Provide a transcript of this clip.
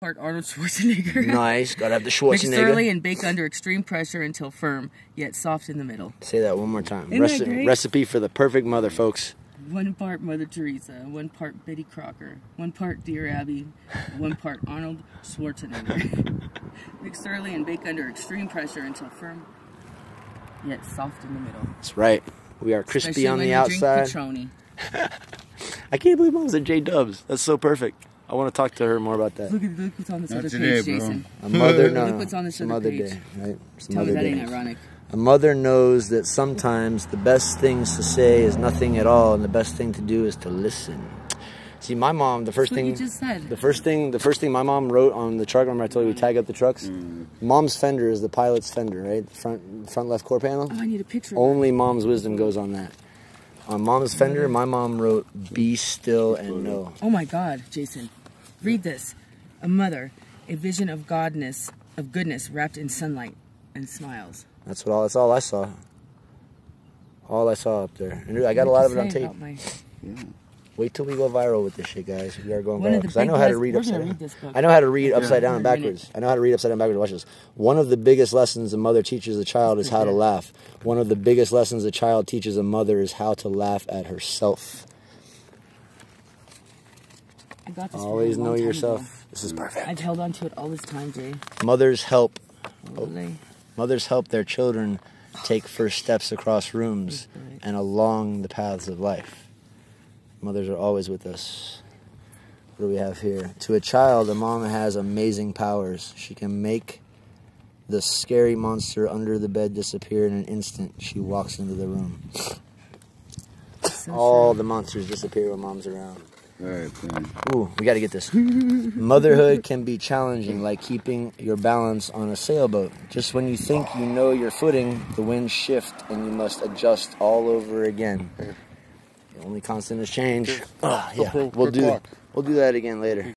Part Arnold Schwarzenegger. Nice. Gotta have the Schwarzenegger. Mix thoroughly and bake under extreme pressure until firm, yet soft in the middle. Say that one more time. Reci- recipe for the perfect mother, folks. One part Mother Teresa, one part Betty Crocker, one part Dear Abby, one part Arnold Schwarzenegger. Mix thoroughly and bake under extreme pressure until firm, yet soft in the middle. That's right. We are crispy Especially on the outside. I can't believe mom's at J Dubs. That's so perfect. I want to talk to her more about that. Look at look what's on this Not other today, page, bro. Jason. A mother, no, Look what's on this other other page. day, right? Some Tell me other that ain't ironic. A mother knows that sometimes the best things to say is nothing at all, and the best thing to do is to listen. See, my mom, the first That's what thing, you just said. the first thing, the first thing my mom wrote on the truck. Remember I told you we mm. tag up the trucks. Mm. Mom's fender is the pilot's fender, right? The front, front left core panel. Oh, I need a picture. of Only mom's wisdom goes on that. On mom's fender, my mom wrote "Be still and know." Oh my God, Jason, read this. A mother, a vision of godness, of goodness wrapped in sunlight and smiles. That's what all. That's all I saw. All I saw up there, and I got a lot of it on tape. my- Wait till we go viral with this shit, guys. We are going One viral because I know how to read upside down. read. I know how to read upside down and for a minute. backwards. I know how to read upside down backwards. Watch this. One of the biggest lessons a mother teaches a child is how to laugh. One of the biggest lessons a child teaches a mother is how to laugh at herself. I got this. Always know yourself. ago. This is mm. perfect. I've held on to it all this time, Jay. Mothers help. Oh, Olay. Mothers help their children take first steps across rooms and along the paths of life. Mothers are always with us. What do we have here? To a child, a mom has amazing powers. She can make the scary monster under the bed disappear in an instant she walks into the room. So All the monsters disappear when mom's around. All right. Ooh, we got to get this. Motherhood can be challenging, like keeping your balance on a sailboat. Just when you think you know your footing, the winds shift and you must adjust all over again. The only constant is change. Ah, yeah, we'll do we'll do that again later.